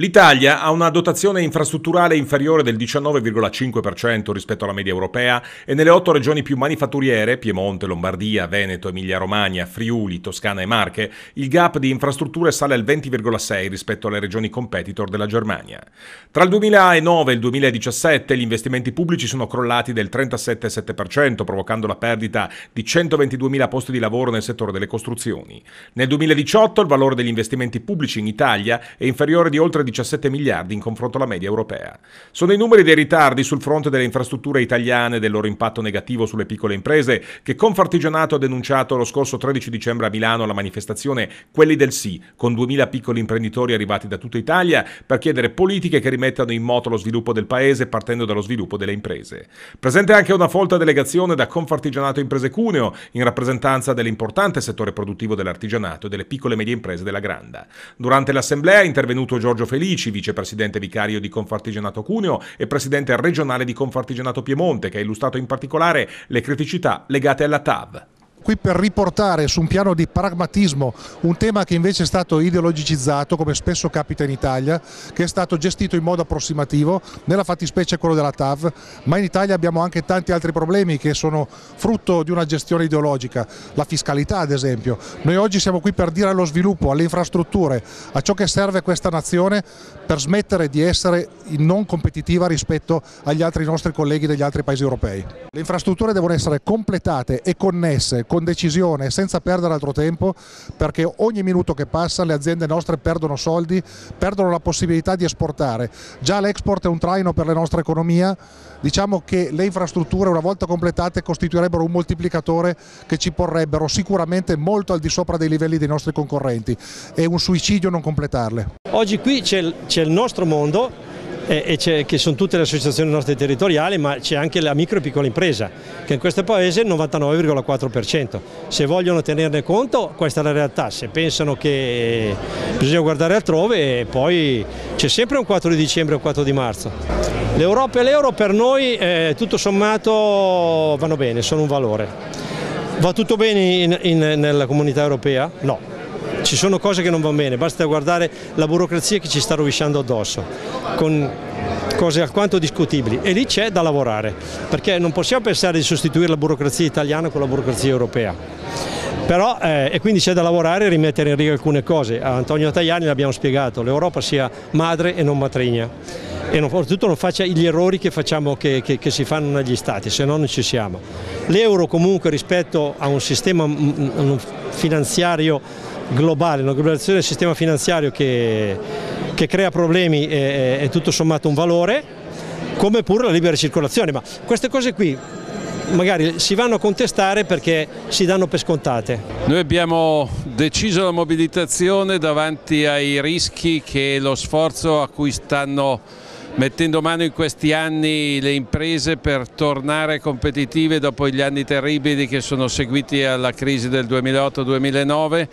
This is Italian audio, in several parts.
L'Italia ha una dotazione infrastrutturale inferiore del 19,5% rispetto alla media europea e nelle otto regioni più manifatturiere, Piemonte, Lombardia, Veneto, Emilia-Romagna, Friuli, Toscana e Marche, il gap di infrastrutture sale al 20,6% rispetto alle regioni competitor della Germania. Tra il 2009 e il 2017 gli investimenti pubblici sono crollati del 37,7%, provocando la perdita di 122.000 posti di lavoro nel settore delle costruzioni. Nel 2018 il valore degli investimenti pubblici in Italia è inferiore di oltre 17 miliardi in confronto alla media europea. Sono i numeri dei ritardi sul fronte delle infrastrutture italiane e del loro impatto negativo sulle piccole imprese che Confartigianato ha denunciato lo scorso 13 dicembre a Milano alla manifestazione Quelli del Sì, con 2000 piccoli imprenditori arrivati da tutta Italia per chiedere politiche che rimettano in moto lo sviluppo del paese partendo dallo sviluppo delle imprese. Presente anche una folta delegazione da Confartigianato Imprese Cuneo in rappresentanza dell'importante settore produttivo dell'artigianato e delle piccole e medie imprese della Granda. Durante l'assemblea è intervenuto Giorgio Felice Felici, vicepresidente vicario di Confartigianato Cuneo e presidente regionale di Confartigianato Piemonte, che ha illustrato in particolare le criticità legate alla TAV qui per riportare su un piano di pragmatismo un tema che invece è stato ideologicizzato, come spesso capita in Italia, che è stato gestito in modo approssimativo, nella fattispecie quello della TAV, ma in Italia abbiamo anche tanti altri problemi che sono frutto di una gestione ideologica, la fiscalità ad esempio. Noi oggi siamo qui per dire allo sviluppo, alle infrastrutture, a ciò che serve questa nazione per smettere di essere non competitiva rispetto agli altri nostri colleghi degli altri paesi europei. Le infrastrutture devono essere completate e connesse con decisione, senza perdere altro tempo, perché ogni minuto che passa le aziende nostre perdono soldi, perdono la possibilità di esportare. Già l'export è un traino per la nostra economia, diciamo che le infrastrutture una volta completate costituirebbero un moltiplicatore che ci porrebbero sicuramente molto al di sopra dei livelli dei nostri concorrenti. È un suicidio non completarle. Oggi qui c'è il nostro mondo e, e che sono tutte le associazioni nostre territoriali, ma c'è anche la micro e piccola impresa, che in questo paese è il 99,4%. Se vogliono tenerne conto, questa è la realtà, se pensano che bisogna guardare altrove, poi c'è sempre un 4 di dicembre o un 4 di marzo. L'Europa e l'euro per noi, eh, tutto sommato, vanno bene, sono un valore. Va tutto bene in, in, nella comunità europea? No, ci sono cose che non vanno bene, basta guardare la burocrazia che ci sta rovesciando addosso, con cose alquanto discutibili e lì c'è da lavorare, perché non possiamo pensare di sostituire la burocrazia italiana con la burocrazia europea. Però, eh, e quindi c'è da lavorare e rimettere in riga alcune cose. A Antonio Tajani l'abbiamo spiegato, l'Europa sia madre e non matrigna e non, soprattutto non faccia gli errori che, facciamo, che, che, che si fanno negli stati, se no non ci siamo. L'euro comunque rispetto a un sistema finanziario globale, una globalizzazione del sistema finanziario che, che crea problemi è, è tutto sommato un valore, come pure la libera circolazione, ma queste cose qui magari si vanno a contestare perché si danno per scontate. Noi abbiamo deciso la mobilitazione davanti ai rischi che lo sforzo a cui stanno mettendo mano in questi anni le imprese per tornare competitive dopo gli anni terribili che sono seguiti alla crisi del 2008-2009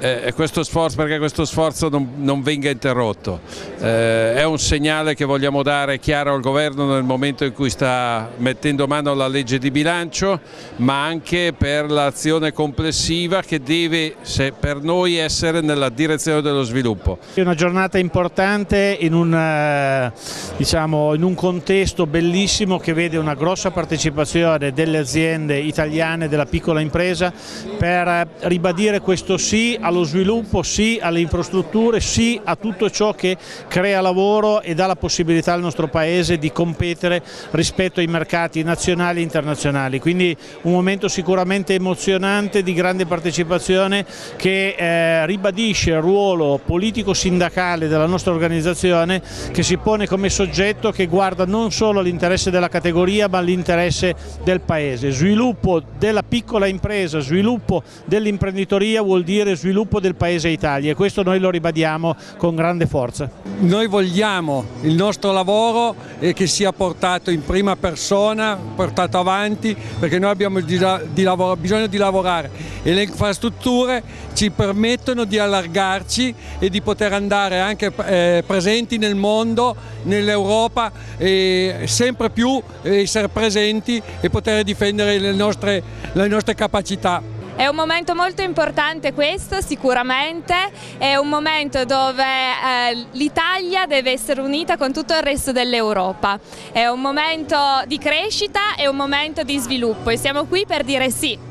eh, questo sforzo, perché questo sforzo non, non venga interrotto. Eh, è un segnale che vogliamo dare chiaro al governo nel momento in cui sta mettendo mano alla legge di bilancio, ma anche per l'azione complessiva che deve per noi essere nella direzione dello sviluppo. È una giornata importante in un, eh, diciamo, in un contesto bellissimo che vede una grossa partecipazione delle aziende italiane, della piccola impresa per ribadire questo sì allo sviluppo, sì alle infrastrutture, sì a tutto ciò che crea lavoro e dà la possibilità al nostro Paese di competere rispetto ai mercati nazionali e internazionali. Quindi un momento sicuramente emozionante di grande partecipazione che eh, ribadisce il ruolo politico-sindacale della nostra organizzazione che si pone come soggetto che guarda non solo all'interesse della categoria ma all'interesse del Paese. Sviluppo della piccola impresa, sviluppo dell'imprenditoria vuol dire sviluppo sviluppo del Paese Italia e questo noi lo ribadiamo con grande forza. Noi vogliamo il nostro lavoro che sia portato in prima persona, portato avanti perché noi abbiamo di, di bisogno di lavorare e le infrastrutture ci permettono di allargarci e di poter andare anche eh, presenti nel mondo, nell'Europa e sempre più essere presenti e poter difendere le nostre, le nostre capacità. È un momento molto importante questo sicuramente, è un momento dove eh, l'Italia deve essere unita con tutto il resto dell'Europa, è un momento di crescita e un momento di sviluppo e siamo qui per dire sì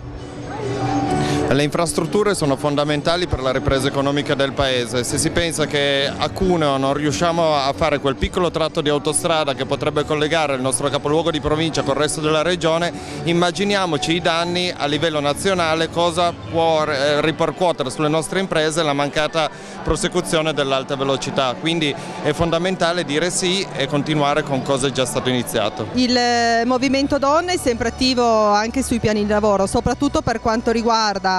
le infrastrutture sono fondamentali per la ripresa economica del paese. Se si pensa che a Cuneo non riusciamo a fare quel piccolo tratto di autostrada che potrebbe collegare il nostro capoluogo di provincia con il resto della regione, immaginiamoci i danni a livello nazionale, cosa può eh, ripercuotere sulle nostre imprese la mancata prosecuzione dell'alta velocità. Quindi è fondamentale dire sì e continuare con cosa è già stato iniziato. Il eh, movimento donne è sempre attivo anche sui piani di lavoro, soprattutto per quanto riguarda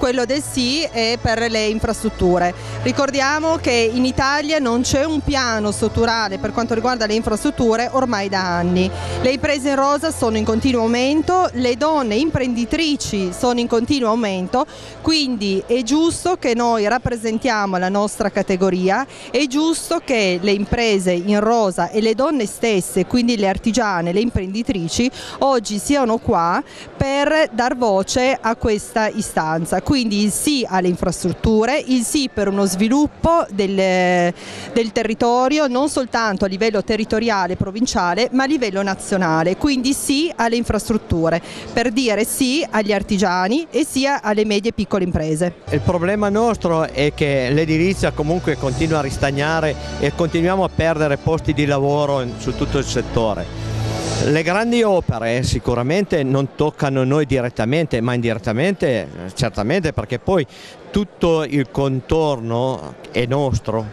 quello del sì e per le infrastrutture. Ricordiamo che in Italia non c'è un piano strutturale per quanto riguarda le infrastrutture ormai da anni. Le imprese in rosa sono in continuo aumento, le donne imprenditrici sono in continuo aumento, quindi è giusto che noi rappresentiamo la nostra categoria, è giusto che le imprese in rosa e le donne stesse, quindi le artigiane, le imprenditrici, oggi siano qua per dar voce a questa istanza quindi il sì alle infrastrutture, il sì per uno sviluppo del, del territorio non soltanto a livello territoriale provinciale ma a livello nazionale, quindi sì alle infrastrutture per dire sì agli artigiani e sia alle medie e piccole imprese. Il problema nostro è che l'edilizia comunque continua a ristagnare e continuiamo a perdere posti di lavoro su tutto il settore. Le grandi opere sicuramente non toccano noi direttamente, ma indirettamente certamente perché poi tutto il contorno è nostro,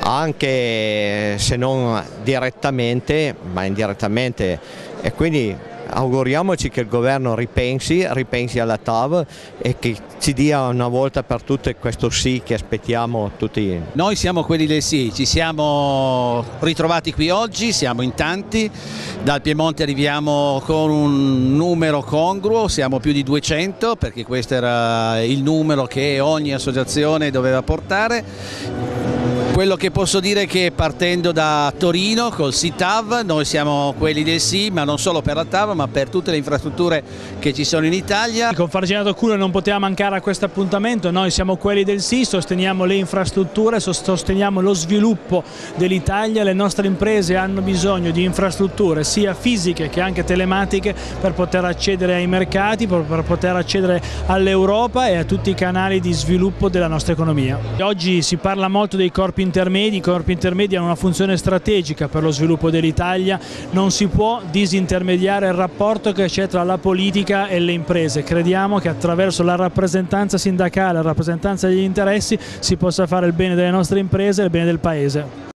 anche se non direttamente, ma indirettamente. E quindi auguriamoci che il governo ripensi, ripensi alla TAV e che ci dia una volta per tutte questo sì che aspettiamo tutti. Noi siamo quelli del sì, ci siamo ritrovati qui oggi, siamo in tanti, dal Piemonte arriviamo con un numero congruo, siamo più di 200 perché questo era il numero che ogni associazione doveva portare quello che posso dire è che partendo da Torino col SITAV noi siamo quelli del sì, ma non solo per la TAV ma per tutte le infrastrutture che ci sono in Italia. Con Farginato Cuneo non poteva mancare a questo appuntamento, noi siamo quelli del sì, sosteniamo le infrastrutture, sosteniamo lo sviluppo dell'Italia, le nostre imprese hanno bisogno di infrastrutture sia fisiche che anche telematiche per poter accedere ai mercati, per poter accedere all'Europa e a tutti i canali di sviluppo della nostra economia. Oggi si parla molto dei corpi intermedi, i corpi intermedi hanno una funzione strategica per lo sviluppo dell'Italia, non si può disintermediare il rapporto che c'è tra la politica e le imprese, crediamo che attraverso la rappresentanza sindacale, la rappresentanza degli interessi si possa fare il bene delle nostre imprese e il bene del Paese.